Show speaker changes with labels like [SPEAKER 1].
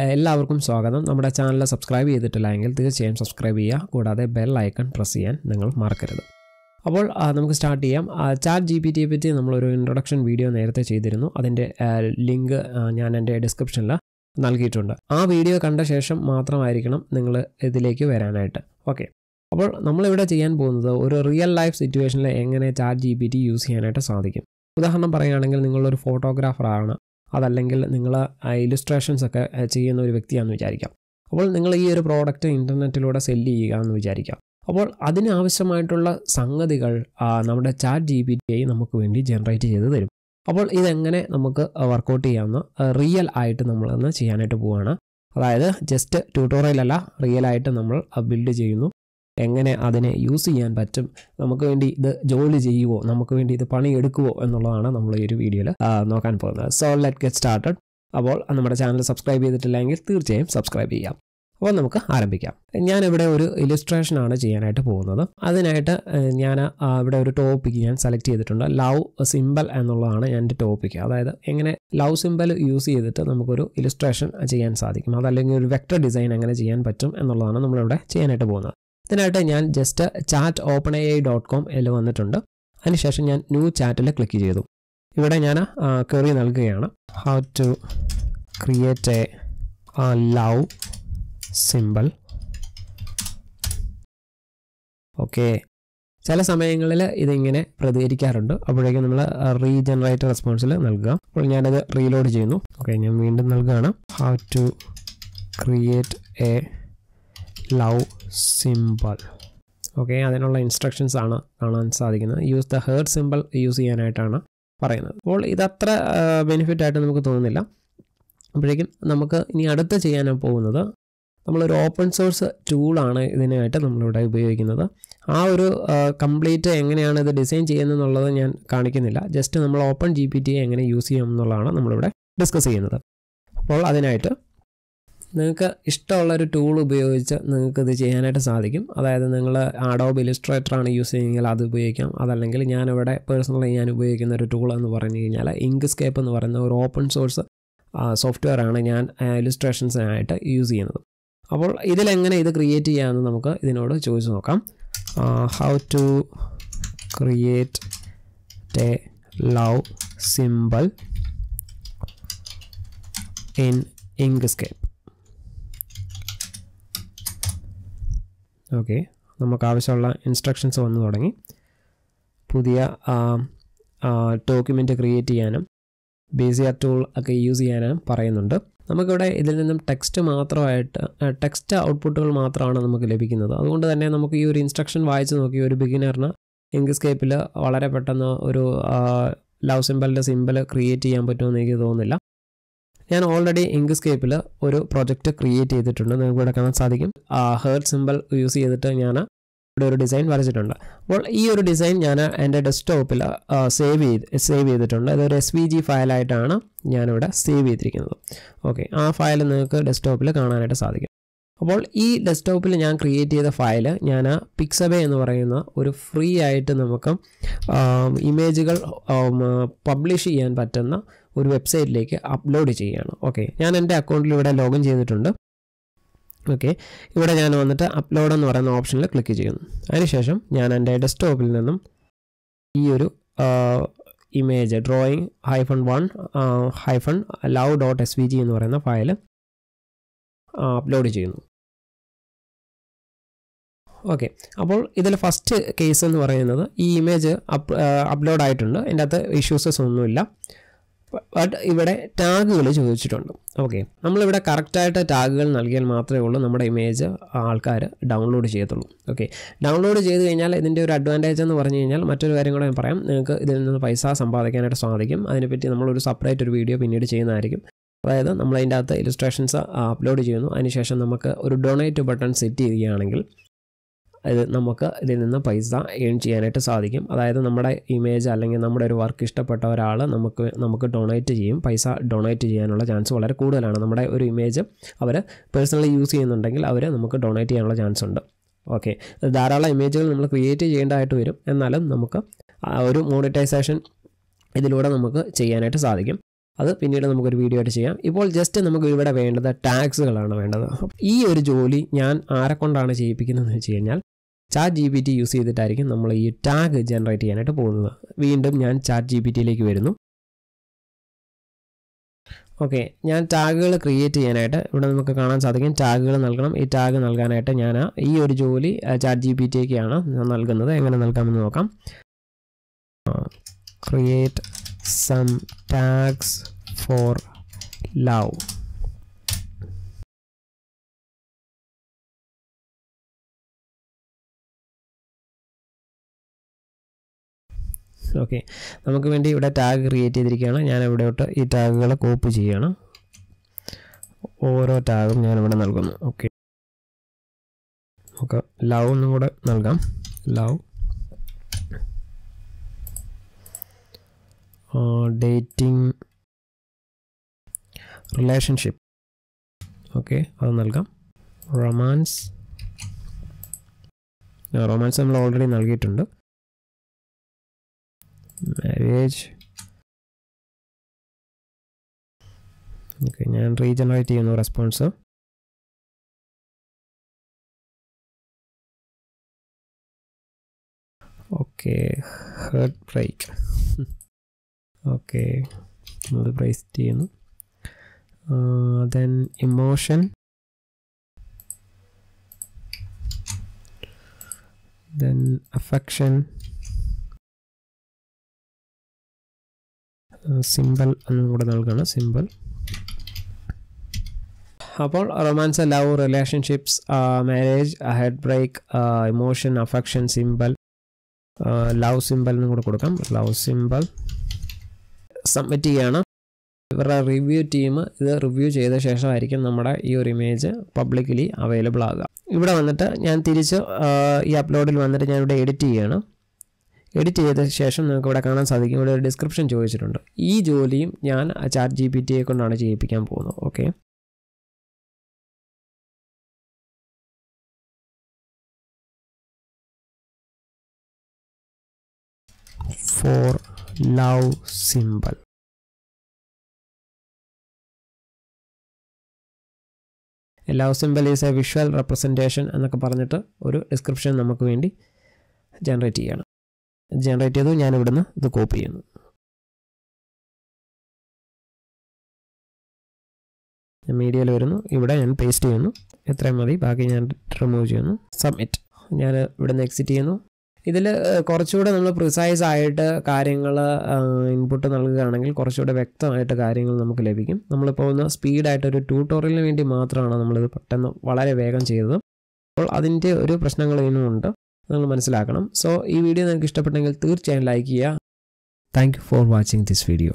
[SPEAKER 1] എല്ലാവർക്കും സ്വാഗതം. നമ്മുടെ ചാനൽ സബ്സ്ക്രൈബ് ചെയ്തിട്ടില്ല എങ്കിൽ തീർച്ചയായും സബ്സ്ക്രൈബ് ചെയ്യുക. കൂടാതെ ബെൽ ഐക്കൺ പ്രസ് ചെയ്യാൻ നിങ്ങൾ മറക്കരുത്. അപ്പോൾ നമുക്ക് സ്റ്റാർട്ട് ചെയ്യാം. ചാറ്റ് ജി പി ടിയെ പറ്റി നമ്മളൊരു ഇൻട്രൊഡക്ഷൻ വീഡിയോ നേരത്തെ ചെയ്തിരുന്നു. അതിന്റെ ലിങ്ക് ഞാൻ എന്റെ ഡിസ്ക്രിപ്ഷനിൽ നൽകിയിട്ടുണ്ട്. ആ വീഡിയോ കണ്ട ശേഷം മാത്രമായിരിക്കണം നിങ്ങൾ ഇതിലേക്ക് വരാനായിട്ട്. ഓക്കെ അപ്പോൾ നമ്മളിവിടെ ചെയ്യാൻ പോകുന്നത് ഒരു റിയൽ ലൈഫ് സിറ്റുവേഷനിൽ എങ്ങനെ chat G P T use ചെയ്യാനായിട്ട് സാധിക്കും. ഉദാഹരണം പറയുകയാണെങ്കിൽ നിങ്ങളൊരു ഫോട്ടോഗ്രാഫറാണ് അതല്ലെങ്കിൽ നിങ്ങൾ ഇലിസ്ട്രേഷൻസ് ഒക്കെ ചെയ്യുന്ന ഒരു വ്യക്തിയാണെന്ന് വിചാരിക്കാം. അപ്പോൾ നിങ്ങൾ ഈ ഒരു പ്രോഡക്റ്റ് ഇന്റർനെറ്റിലൂടെ സെല്ല് ചെയ്യുക എന്ന് വിചാരിക്കാം. അപ്പോൾ അതിനാവശ്യമായിട്ടുള്ള സംഗതികൾ നമ്മുടെ ചാറ്റ് ജി പി ടി നമുക്ക് വേണ്ടി ജനറേറ്റ് ചെയ്ത് തരും. അപ്പോൾ ഇതെങ്ങനെ നമുക്ക് വർക്കൗട്ട് ചെയ്യാമെന്ന് റിയൽ ആയിട്ട് നമ്മളൊന്ന് ചെയ്യാനായിട്ട് പോവുകയാണ് അതായത് ജസ്റ്റ് ട്യൂട്ടോറിയൽ അല്ല റിയൽ ആയിട്ട് നമ്മൾ ബിൽഡ് ചെയ്യുന്നു. എങ്ങനെ അതിനെ യൂസ് ചെയ്യാൻ പറ്റും നമുക്ക് വേണ്ടി ഇത് ജോലി ചെയ്യുവോ നമുക്ക് വേണ്ടി ഇത് പണി എടുക്കുവോ എന്നുള്ളതാണ് നമ്മൾ ഈ ഒരു വീഡിയോയിൽ നോക്കാൻ പോകുന്നത്. സോ ലെറ്റ് ഗെറ്റ് സ്റ്റാർട്ടഡ് അപ്പോൾ നമ്മുടെ ചാനൽ സബ്സ്ക്രൈബ് ചെയ്തിട്ടില്ലെങ്കിൽ തീർച്ചയായും സബ്സ്ക്രൈബ് ചെയ്യാം. അപ്പോൾ നമുക്ക് ആരംഭിക്കാം. ഞാനിവിടെ ഒരു ഇലിസ്ട്രേഷനാണ് ചെയ്യാനായിട്ട് പോകുന്നത്. അതിനായിട്ട് ഞാൻ ഇവിടെ ഒരു ടോപ്പിക്ക് ഞാൻ സെലക്ട് ചെയ്തിട്ടുണ്ട്. ലവ് സിമ്പൽ എന്നുള്ളതാണ് എന്റെ ടോപ്പിക്ക് അതായത് എങ്ങനെ ലവ് സിമ്പൽ യൂസ് ചെയ്തിട്ട് നമുക്കൊരു ഇലിസ്ട്രേഷൻ ചെയ്യാൻ സാധിക്കും. അതല്ലെങ്കിൽ ഒരു വെക്ടർ ഡിസൈൻ എങ്ങനെ ചെയ്യാൻ പറ്റും എന്നുള്ളതാണ് നമ്മളിവിടെ ചെയ്യാനായിട്ട് പോകുന്നത്. ഇതിനായിട്ട് ഞാൻ just chat open A I dot com ഇതിൽ വന്നിട്ടുണ്ട്. അതിനുശേഷം ഞാൻ ന്യൂ ചാറ്റിൽ ക്ലിക്ക് ചെയ്തു. ഇവിടെ ഞാൻ കയറി നൽകുകയാണ്. How to create a love symbol okay ചില സമയങ്ങളിൽ ഇതിങ്ങനെ പ്രതികരിക്കാറുണ്ട്. അപ്പോഴേക്കും നമ്മൾ റീജനറേറ്റ് റെസ്പോൺസിൽ നൽകുക. അപ്പോൾ ഞാനത് റീലോഡ് ചെയ്യുന്നു. ഓക്കെ ഞാൻ വീണ്ടും നൽകുകയാണ്. How to create a love symbol okay അതിനുള്ള ഇൻസ്ട്രക്ഷൻസ് ആണ് കാണാൻ സാധിക്കുന്നത്. Use the heart symbol use ചെയ്യാനായിട്ടാണ് പറയുന്നത്. അപ്പോൾ ഇതത്ര ബെനിഫിറ്റ് ആയിട്ട് നമുക്ക് തോന്നുന്നില്ല. അപ്പോഴേക്കും നമുക്ക് ഇനി അടുത്ത് ചെയ്യാൻ പോകുന്നത്. നമ്മളൊരു ഓപ്പൺ സോഴ്സ് ടൂളാണ് ഇതിനായിട്ട് നമ്മളിവിടെ ഉപയോഗിക്കുന്നത്. ആ ഒരു കംപ്ലീറ്റ് എങ്ങനെയാണ് ഇത് ഡിസൈൻ ചെയ്യുന്നത് എന്നുള്ളത് ഞാൻ കാണിക്കുന്നില്ല. ജസ്റ്റ് നമ്മൾ ഓപ്പൺ ജി പി ടി എങ്ങനെ യൂസ് ചെയ്യാം എന്നുള്ളതാണ് നമ്മളിവിടെ ഡിസ്കസ് ചെയ്യുന്നത്. അപ്പോൾ അതിനായിട്ട് നിങ്ങൾക്ക് ഇഷ്ടമുള്ള ഒരു ടൂൾ ഉപയോഗിച്ച് നിങ്ങൾക്ക് ഇത് ചെയ്യാനായിട്ട് സാധിക്കും. അതായത് നിങ്ങൾ ആഡോബ് ഇലിസ്ട്രേറ്റർ ആണ് യൂസ് ചെയ്യുമെങ്കിൽ അത് ഉപയോഗിക്കാം. അതല്ലെങ്കിൽ ഞാനിവിടെ പേഴ്സണലി ഞാൻ ഉപയോഗിക്കുന്ന ഒരു ടൂൾ എന്ന് പറഞ്ഞു കഴിഞ്ഞാൽ ഇങ്ക് സ്കേപ്പ് എന്ന് പറയുന്ന ഒരു ഓപ്പൺ സോഴ്സ് സോഫ്റ്റ്വെയർ ആണ് ഞാൻ ഇലിസ്ട്രേഷൻസിനായിട്ട് യൂസ് ചെയ്യുന്നത്. അപ്പോൾ ഇതിലെങ്ങനെ ഇത് ക്രിയേറ്റ് ചെയ്യാമെന്ന് നമുക്ക് ഇതിനോട് ചോദിച്ചു നോക്കാം. How to create a love simple in Inkscape okay നമുക്ക് ആവശ്യമുള്ള ഇൻസ്ട്രക്ഷൻസ് വന്നു തുടങ്ങി. പുതിയ ഡോക്യുമെന്റ് ക്രിയേറ്റ് ചെയ്യാനും ബേസിയർ ടൂൾ ഒക്കെ യൂസ് ചെയ്യാനും പറയുന്നുണ്ട്. നമുക്കിവിടെ ഇതിൽ നിന്നും ടെക്സ്റ്റ് മാത്രമായിട്ട് ടെക്സ്റ്റ് ഔട്ട്പുട്ടുകൾ മാത്രമാണ് നമുക്ക് ലഭിക്കുന്നത്. അതുകൊണ്ട് തന്നെ നമുക്ക് ഈ ഒരു ഇൻസ്ട്രക്ഷൻ വായിച്ച് നോക്കി ഒരു ബിഗിനറിന് ഇങ്ക്സ്കേപ്പിൽ വളരെ പെട്ടെന്ന് ഒരു ലവ് സിമ്പലിന്റെ സിമ്പിൾ ക്രിയേറ്റ് ചെയ്യാൻ പറ്റുമെന്ന് എനിക്ക് തോന്നുന്നില്ല. ഞാൻ ഓൾറെഡി ഇങ്ക്സ്കേപ്പിൽ ഒരു പ്രൊജക്റ്റ് ക്രിയേറ്റ് ചെയ്തിട്ടുണ്ട്. നിങ്ങൾക്ക് ഇവിടെ കാണാൻ സാധിക്കും. ഹേർഡ് സിമ്പിൾ യൂസ് ചെയ്തിട്ട് ഞാൻ ഇവിടെ ഒരു ഡിസൈൻ വരച്ചിട്ടുണ്ട്. അപ്പോൾ ഈ ഒരു ഡിസൈൻ ഞാൻ എന്റെ ഡെസ്ക്ടോപ്പിൽ സേവ് ചെയ്ത് സേവ് ചെയ്തിട്ടുണ്ട്. അതൊരു എസ് വി ജി ഫയലായിട്ടാണ് ഞാനിവിടെ സേവ് ചെയ്തിരിക്കുന്നത്. ഓക്കെ ആ ഫയൽ നിങ്ങൾക്ക് ഡെസ്ക്ടോപ്പിൽ കാണാനായിട്ട് സാധിക്കും. അപ്പോൾ ഈ ഡെസ്ക്ടോപ്പിൽ ഞാൻ ക്രിയേറ്റ് ചെയ്ത ഫയൽ ഞാൻ പിക്സബേ എന്ന് പറയുന്ന ഒരു ഫ്രീ ആയിട്ട് നമുക്ക് ഇമേജുകൾ പബ്ലിഷ് ചെയ്യാൻ പറ്റുന്ന ഒരു വെബ്സൈറ്റിലേക്ക് അപ്ലോഡ് ചെയ്യുകയാണ്. ഓക്കെ ഞാൻ എന്റെ അക്കൗണ്ടിൽ ഇവിടെ ലോഗിൻ ചെയ്തിട്ടുണ്ട്. ഓക്കെ ഇവിടെ ഞാൻ വന്നിട്ട് അപ്ലോഡ് എന്ന് പറയുന്ന ഓപ്ഷനിൽ ക്ലിക്ക് ചെയ്യുന്നു. അതിനുശേഷം ഞാൻ എന്റെ ഡെസ്ക്ടോപ്പിൽ നിന്നും ഈ ഒരു image drawing hyphen one hyphen love dot S V G എന്ന് പറയുന്ന ഫയൽ അപ്ലോഡ് ചെയ്യുന്നു. ഓക്കെ അപ്പോൾ ഇതിൽ ഫസ്റ്റ് കേസ് എന്ന് പറയുന്നത് ഈ ഇമേജ് അപ് അപ്ലോഡ് ആയിട്ടുണ്ട്. എന്റെ അകത്ത് ഇഷ്യൂസസ് ഒന്നുമില്ല. ബട്ട് ഇവിടെ ടാഗുകൾ ചോദിച്ചിട്ടുണ്ട്. ഓക്കെ നമ്മളിവിടെ കറക്റ്റായിട്ട് ടാഗുകൾ നൽകിയാൽ മാത്രമേ ഉള്ളൂ നമ്മുടെ ഇമേജ് ആൾക്കാർ ഡൗൺലോഡ് ചെയ്യത്തുള്ളൂ. ഓക്കെ ഡൗൺലോഡ് ചെയ്ത് കഴിഞ്ഞാൽ ഇതിന്റെ ഒരു അഡ്വാന്റേജ് എന്ന് പറഞ്ഞു കഴിഞ്ഞാൽ മറ്റൊരു കാര്യം കൂടെ ഞാൻ പറയാം. നിങ്ങൾക്ക് ഇതിൽ നിന്ന് പൈസ സമ്പാദിക്കാനായിട്ട് സാധിക്കും. അതിനെപ്പറ്റി നമ്മളൊരു സെപ്പറേറ്റ് ഒരു വീഡിയോ പിന്നീട് ചെയ്യുന്നതായിരിക്കും. അതായത് നമ്മൾ അതിന്റെ അകത്ത് ഇലിസ്ട്രേഷൻസ് അപ്ലോഡ് ചെയ്യുന്നു. അതിനുശേഷം നമുക്ക് ഒരു ഡൊണേറ്റ് ബട്ടൺ സെറ്റ് ചെയ്യുകയാണെങ്കിൽ ഇത് നമുക്ക് ഇതിൽ നിന്ന് പൈസ ഏൺ ചെയ്യാനായിട്ട് സാധിക്കും. അതായത് നമ്മുടെ ഇമേജ് അല്ലെങ്കിൽ നമ്മുടെ ഒരു വർക്ക് ഇഷ്ടപ്പെട്ട ഒരാൾ നമുക്ക് നമുക്ക് ഡൊണേറ്റ് ചെയ്യും. പൈസ ഡൊണേറ്റ് ചെയ്യാനുള്ള ചാൻസ് വളരെ കൂടുതലാണ്. നമ്മുടെ ഒരു ഇമേജ് അവർ പേഴ്സണലി യൂസ് ചെയ്യുന്നുണ്ടെങ്കിൽ അവർ നമുക്ക് ഡൊണേറ്റ് ചെയ്യാനുള്ള ചാൻസ് ഉണ്ട്. ഓക്കെ ധാരാളം ഇമേജുകൾ നമ്മൾ ക്രിയേറ്റ് ചെയ്യേണ്ടതായിട്ട് വരും. എന്നാലും നമുക്ക് ഒരു മോണിറ്റൈസേഷൻ ഇതിലൂടെ നമുക്ക് ചെയ്യാനായിട്ട് സാധിക്കും. അത് പിന്നീട് നമുക്കൊരു വീഡിയോ ആയിട്ട് ചെയ്യാം. ഇപ്പോൾ ജസ്റ്റ് നമുക്ക് ഇവിടെ വേണ്ടത് ടാക്സുകളാണ് വേണ്ടത്. ഈ ഒരു ജോലി ഞാൻ ആരെക്കൊണ്ടാണ് ചെയ്യിപ്പിക്കുന്നതെന്ന് വെച്ച് കഴിഞ്ഞാൽ chat G P T use ചെയ്തിട്ടായിരിക്കും നമ്മൾ ഈ ടാഗ് ജനറേറ്റ് ചെയ്യാനായിട്ട് പോകുന്നത്. വീണ്ടും ഞാൻ ചാറ്റ് ജി പി ടിയിലേക്ക് വരുന്നു. ഓക്കെ ഞാൻ ടാഗുകൾ ക്രിയേറ്റ് ചെയ്യാനായിട്ട് ഇവിടെ നമുക്ക് കാണാൻ സാധിക്കും. ടാഗുകൾ നൽകണം. ഈ ടാഗ് നൽകാനായിട്ട് ഞാൻ ഈ ഒരു ജോലി ചാറ്റ് ജി പി ഞാൻ നൽകുന്നത്. എങ്ങനെ നൽകാമെന്ന് നോക്കാം. Create some tags for love okay നമുക്ക് വേണ്ടി ഇവിടെ ടാഗ് ക്രിയേറ്റ് ചെയ്തിരിക്കുകയാണ്. ഞാൻ ഇവിടെയോട്ട് ഈ ടാഗുകളെ കോപ്പി ചെയ്യുകയാണ്. ഓരോ ടാഗും ഞാൻ ഇവിടെ നൽകുന്നു. ഓക്കെ നമുക്ക് ലവ് ഒന്നും കൂടെ നൽകാം. ലവ് ഡേറ്റിംഗ് റിലേഷൻഷിപ്പ് ഓക്കെ അത് നൽകാം. റൊമാൻസ് റൊമാൻസ് നമ്മൾ ഓൾറെഡി നൽകിയിട്ടുണ്ട്. മാരേജ് ഓക്കെ ഞാൻ റീജനറേറ്റ് ചെയ്യുന്നു response. Okay heartbreak okay അത് പ്രൈസ് ചെയ്യുന്നു. Then emotion then affection symbol എന്നും കൂടെ നൽകണം സിമ്പിൾ അപ്പോൾ romance love relationships marriage heartbreak emotion affection symbol love symbol എന്നും കൂടെ കൊടുക്കാം. ലവ് സിമ്പിൾ സബ്മിറ്റ് ചെയ്യാണ്. ഇവരുടെ റിവ്യൂ ടീം ഇത് റിവ്യൂ ചെയ്ത ശേഷമായിരിക്കും നമ്മുടെ ഈ ഒരു ഇമേജ് പബ്ലിക്കലി അവൈലബിൾ ആകുക. ഇവിടെ വന്നിട്ട് ഞാൻ തിരിച്ച് ഈ അപ്ലോഡിൽ വന്നിട്ട് ഞാനിവിടെ എഡിറ്റ് ചെയ്യാണ്. എഡിറ്റ് ചെയ്ത ശേഷം നിങ്ങൾക്ക് ഇവിടെ കാണാൻ സാധിക്കും. ഇവിടെ ഒരു ഡിസ്ക്രിപ്ഷൻ ചോദിച്ചിട്ടുണ്ട്. ഈ ജോലിയും ഞാൻ ചാറ്റ് ജി പി ടിയെ കൊണ്ടാണ് ചെയ്യിപ്പിക്കാൻ പോകുന്നത്. Okay for love symbol love symbol is a visual representation എന്നൊക്കെ പറഞ്ഞിട്ട് ഒരു ഡിസ്ക്രിപ്ഷൻ നമുക്ക് വേണ്ടി ജനറേറ്റ് ചെയ്യണം. ജനറേറ്റ് ചെയ്തു ഞാൻ ഇവിടുന്ന് ഇത് കോപ്പി ചെയ്യുന്നു. മീഡിയയിൽ വരുന്നു. ഇവിടെ ഞാൻ പേസ്റ്റ് ചെയ്യുന്നു. എത്രയും മതി. ബാക്കി ഞാൻ റിമൂവ് ചെയ്യുന്നു. സബ്മിറ്റ് ഞാൻ ഇവിടുന്ന് എക്സിറ്റ് ചെയ്യുന്നു. ഇതിൽ കുറച്ചുകൂടെ നമ്മൾ പ്രിസൈസ് ആയിട്ട് കാര്യങ്ങൾ ഇൻപുട്ട് നൽകുകയാണെങ്കിൽ കുറച്ചുകൂടെ വ്യക്തമായിട്ട് കാര്യങ്ങൾ നമുക്ക് ലഭിക്കും. നമ്മളിപ്പോൾ ഒന്ന് സ്പീഡായിട്ട് ഒരു ട്യൂട്ടോറിയലിന് വേണ്ടി മാത്രമാണ് നമ്മളിത് പെട്ടെന്ന് വളരെ വേഗം ചെയ്തത്. അപ്പോൾ അതിന്റെ ഒരു പ്രശ്നങ്ങൾ ഇനിയുമുണ്ട് നിങ്ങൾ മനസ്സിലാക്കണം. സോ ഈ വീഡിയോ നിങ്ങൾക്ക് ഇഷ്ടപ്പെട്ടെങ്കിൽ തീർച്ചയായും ലൈക്ക് ചെയ്യുക. Thank for watching this video